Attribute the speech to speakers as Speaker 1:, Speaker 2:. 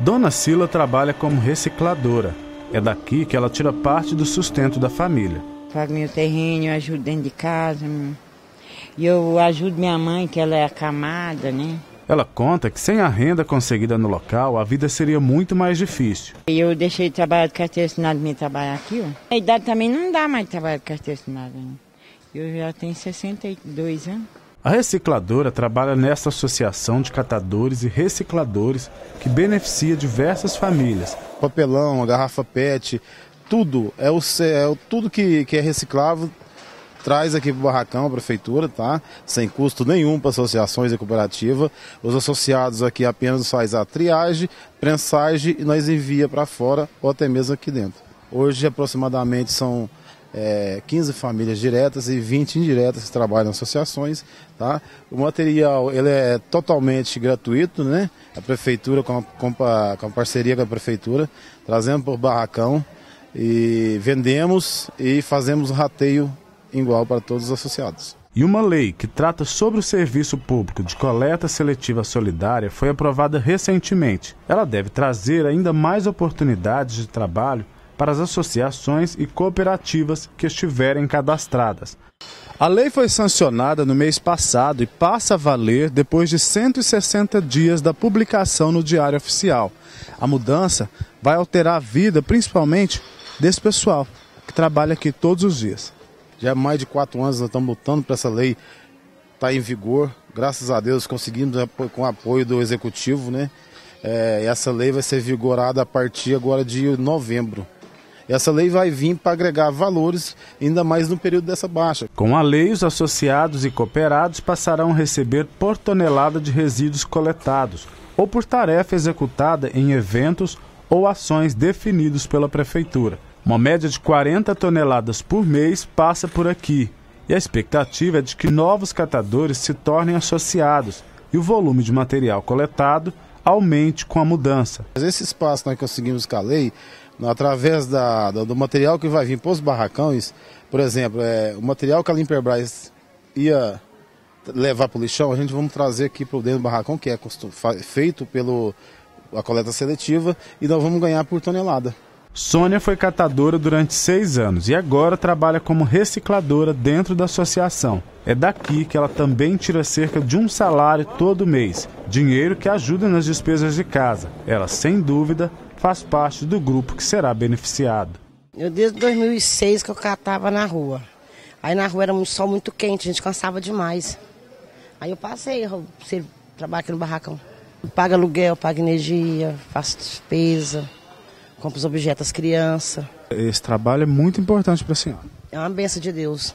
Speaker 1: Dona Sila trabalha como recicladora. É daqui que ela tira parte do sustento da família.
Speaker 2: Pago meu terreno, eu ajudo dentro de casa. E eu ajudo minha mãe, que ela é acamada, né?
Speaker 1: Ela conta que sem a renda conseguida no local, a vida seria muito mais difícil.
Speaker 2: Eu deixei de trabalhar de carteira assinada me trabalhar aqui, ó. A idade também não dá mais de trabalhar de carteira assinada. Né? Eu já tenho 62 anos.
Speaker 1: A recicladora trabalha nesta associação de catadores e recicladores que beneficia diversas famílias.
Speaker 3: Papelão, garrafa PET, tudo é o é, tudo que, que é reciclável traz aqui para o barracão, a prefeitura, tá? Sem custo nenhum para associações e cooperativa. Os associados aqui apenas faz a triagem, prensagem e nós envia para fora ou até mesmo aqui dentro. Hoje aproximadamente são é, 15 famílias diretas e 20 indiretas que trabalham em associações. Tá? O material ele é totalmente gratuito, né? A prefeitura, com, com, com parceria com a prefeitura, trazendo o barracão e vendemos e fazemos rateio igual para todos os associados.
Speaker 1: E uma lei que trata sobre o serviço público de coleta seletiva solidária foi aprovada recentemente. Ela deve trazer ainda mais oportunidades de trabalho para as associações e cooperativas que estiverem cadastradas. A lei foi sancionada no mês passado e passa a valer depois de 160 dias da publicação no Diário Oficial. A mudança vai alterar a vida, principalmente, desse pessoal que trabalha aqui todos os dias.
Speaker 3: Já há mais de quatro anos nós estamos lutando para essa lei estar tá em vigor. Graças a Deus conseguimos com o apoio do executivo, né? É, essa lei vai ser vigorada a partir agora de novembro. Essa lei vai vir para agregar valores, ainda mais no período dessa baixa.
Speaker 1: Com a lei, os associados e cooperados passarão a receber por tonelada de resíduos coletados ou por tarefa executada em eventos ou ações definidos pela Prefeitura. Uma média de 40 toneladas por mês passa por aqui, e a expectativa é de que novos catadores se tornem associados e o volume de material coletado aumente com a mudança.
Speaker 3: Esse espaço que nós conseguimos com a lei através da, do, material que vai vir para os barracões, por exemplo, é, o material que a Limperbras ia levar para o lixão, a gente vamos trazer aqui para dentro do barracão, que é feito pela coleta seletiva, e nós vamos ganhar por tonelada.
Speaker 1: Sônia foi catadora durante seis anos e agora trabalha como recicladora dentro da associação. É daqui que ela também tira cerca de um salário todo mês, dinheiro que ajuda nas despesas de casa. Ela, sem dúvida, faz parte do grupo que será beneficiado.
Speaker 4: Eu desde 2006 que eu catava na rua. Aí na rua era um sol muito quente, a gente cansava demais. Aí eu passei, eu trabalho aqui no barracão. Paga aluguel, paga energia, faço despesa, compro os objetos às crianças.
Speaker 1: Esse trabalho é muito importante para a senhora.
Speaker 4: É uma benção de Deus.